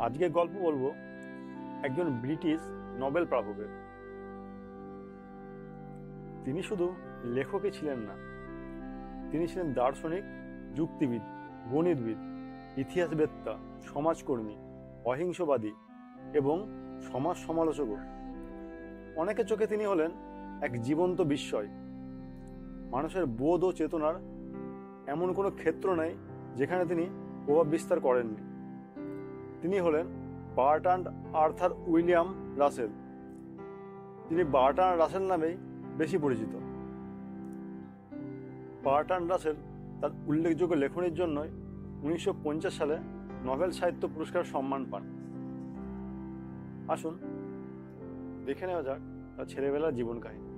আজকে গল্প বলব একজন ব্রিটিশ নোবেল প্রাপকের। তিনি শুধু লেখকই ছিলেন না, তিনি ছিলেন দার্শনিক, যুক্তিবিদ, গণিতবিদ, ইতিহাসবেত্তা, সমাজকর্মী, অহিংসবাদী এবং সমাজ সমালোচকও। অনেকের চোখে তিনি হলেন এক জীবন্ত বিস্ময়। মানুষের বোধ ও চেতনার এমন কোনো ক্ষেত্র নেই যেখানে তিনি প্রভাব বিস্তার করেননি। তিনি হলেন বার্টান্ড আর্থার উইলিয়াম রাসেল। তিনি বার্টান রাসেল নামেই বেশি পরিচিত। বার্টান রাসেল তার উল্লেখযোগ্য লেখনীর জন্যই উনিশশো পঞ্চাশ সালে নোবেল সাহিত্য পুরস্কার সম্মান পান। আসুন, দেখে নেওয়া যাক তার ছেলেবেলার জীবন কাহিনী।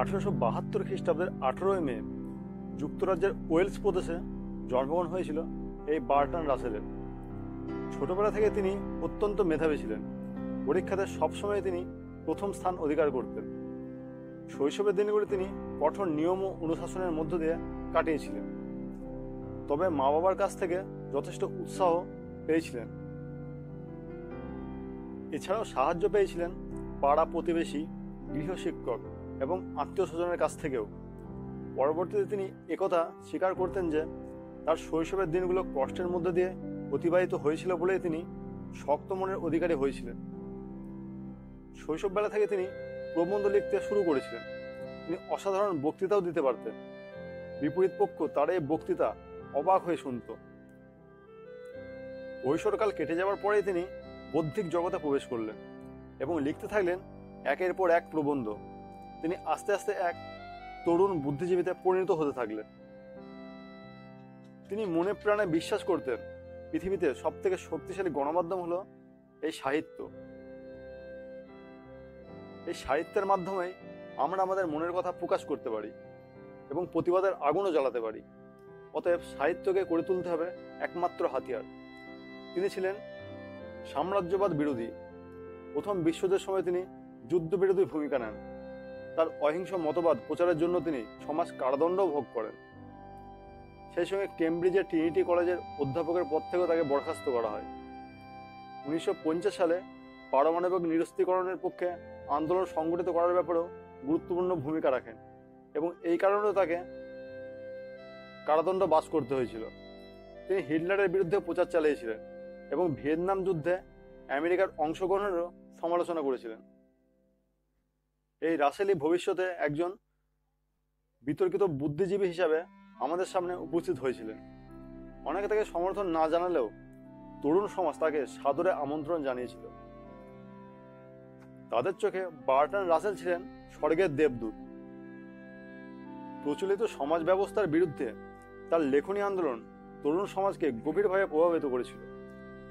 আঠারোশো বাহাত্তর খ্রিস্টাব্দের আঠেরোই মে যুক্তরাজ্যের ওয়েলস প্রদেশে জন্মগ্রহণ হয়েছিল এই বার্টান রাসেলের। ছোটবেলা থেকে তিনি অত্যন্ত মেধাবী ছিলেন। পরীক্ষাতে সবসময় তিনি প্রথম স্থান অধিকার করতেন। শৈশবের দিনগুলি তিনি কঠোর নিয়ম ও অনুশাসনের মধ্য দিয়ে কাটিয়েছিলেন। তবে মা বাবার কাছ থেকে যথেষ্ট উৎসাহ পেয়েছিলেন। এছাড়াও সাহায্য পেয়েছিলেন পাড়া প্রতিবেশী গৃহশিক্ষক এবং আত্মীয় স্বজনের কাছ থেকেও। পরবর্তীতে তিনি একথা স্বীকার করতেন যে, তার শৈশবের দিনগুলো কষ্টের মধ্যে দিয়ে অতিবাহিত হয়েছিল বলেই তিনি শক্ত মনের অধিকারী হয়েছিলেন। শৈশববেলা থেকে তিনি প্রবন্ধ লিখতে শুরু করেছিলেন। তিনি অসাধারণ বক্তৃতাও দিতে পারতেন। বিপরীত পক্ষ তার এই বক্তৃতা অবাক হয়ে শুনত। কৈশোরকাল কেটে যাওয়ার পরেই তিনি বৌদ্ধিক জগতে প্রবেশ করলেন এবং লিখতে থাকলেন একের পর এক প্রবন্ধ। তিনি আস্তে আস্তে এক তরুণ বুদ্ধিজীবীতে পরিণত হতে থাকলেন। তিনি মনে প্রাণে বিশ্বাস করতেন, পৃথিবীতে সব থেকে শক্তিশালী গণমাধ্যম হলো এই সাহিত্য। এই সাহিত্যের মাধ্যমে আমরা আমাদের মনের কথা প্রকাশ করতে পারি এবং প্রতিবাদের আগুনও জ্বালাতে পারি। অতএব সাহিত্যকে করে তুলতে হবে একমাত্র হাতিয়ার। তিনি ছিলেন সাম্রাজ্যবাদ বিরোধী। প্রথম বিশ্বযুদ্ধের সময় তিনি যুদ্ধ বিরোধী ভূমিকা নেন। তার অহিংস মতবাদ প্রচারের জন্য তিনি সমাজ কারাদণ্ড ভোগ করেন। সেই সঙ্গে কেমব্রিজের ট্রিনিটি কলেজের অধ্যাপকের পদ থেকেও তাকে বরখাস্ত করা হয়। উনিশশো পঞ্চাশ সালে পারমাণবিক নিরস্ত্রীকরণের পক্ষে আন্দোলন সংগঠিত করার ব্যাপারেও গুরুত্বপূর্ণ ভূমিকা রাখেন এবং এই কারণেও তাকে কারাদণ্ড বাস করতে হয়েছিল। তিনি হিটলারের বিরুদ্ধে প্রচার চালিয়েছিলেন এবং ভিয়েতনাম যুদ্ধে আমেরিকার অংশগ্রহণেরও সমালোচনা করেছিলেন। এই রাসেলি ভবিষ্যতে একজন বিতর্কিত বুদ্ধিজীবী হিসাবে আমাদের সামনে উপস্থিত হয়েছিলেন। অনেকে তাকে সমর্থন না জানালেও তরুণ সমাজ তাকে সাদরে আমন্ত্রণ জানিয়েছিল। তাদের চোখে বার্টন রাসেল ছিলেন স্বর্গের দেবদূত। প্রচলিত সমাজ ব্যবস্থার বিরুদ্ধে তার লেখনী আন্দোলন তরুণ সমাজকে গভীরভাবে প্রভাবিত করেছিল।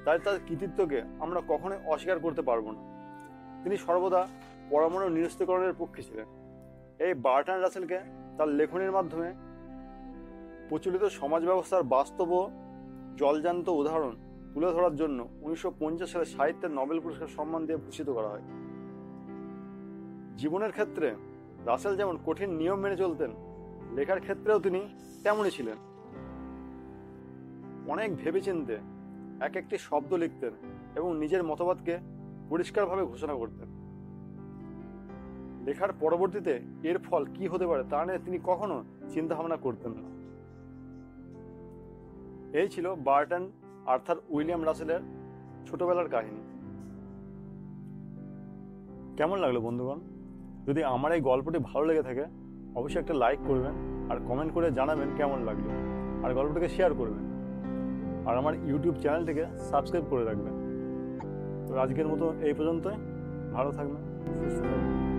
তাই তার কৃতিত্বকে আমরা কখনোই অস্বীকার করতে পারব না। তিনি সর্বদা পরমাণু নিরস্ত্রীকরণের পক্ষে ছিলেন। এই বার্টান রাসেলকে তার লেখনীর মাধ্যমে প্রচলিত সমাজ ব্যবস্থার বাস্তব জলজান্ত উদাহরণ তুলে ধরার জন্য উনিশশো পঞ্চাশ সালে সাহিত্যের নোবেল পুরস্কার সম্মান দিয়ে ভূষিত করা হয়। জীবনের ক্ষেত্রে রাসেল যেমন কঠিন নিয়ম মেনে চলতেন, লেখার ক্ষেত্রেও তিনি তেমনই ছিলেন। অনেক ভেবেচিন্তে এক একটি শব্দ লিখতেন এবং নিজের মতবাদকে পরিষ্কারভাবে ঘোষণা করতেন। লেখার পরবর্তীতে এর ফল কি হতে পারে তা নিয়ে তিনি কখনো চিন্তা ভাবনা করতেন না। এই ছিল বার্টন আর্থার উইলিয়াম রাসেলের ছোটবেলার কাহিনী। কেমন লাগল বন্ধুগণ? যদি আমার এই গল্পটি ভালো লেগে থাকে, অবশ্যই একটা লাইক করবেন আর কমেন্ট করে জানাবেন কেমন লাগল। আর গল্পটিকে শেয়ার করবেন। আর আমার ইউটিউব চ্যানেলটিকে সাবস্ক্রাইব করে রাখবেন। তো আজকের মতো এই পর্যন্তই। ভালো থাকবেন, সুস্থ থাকবেন।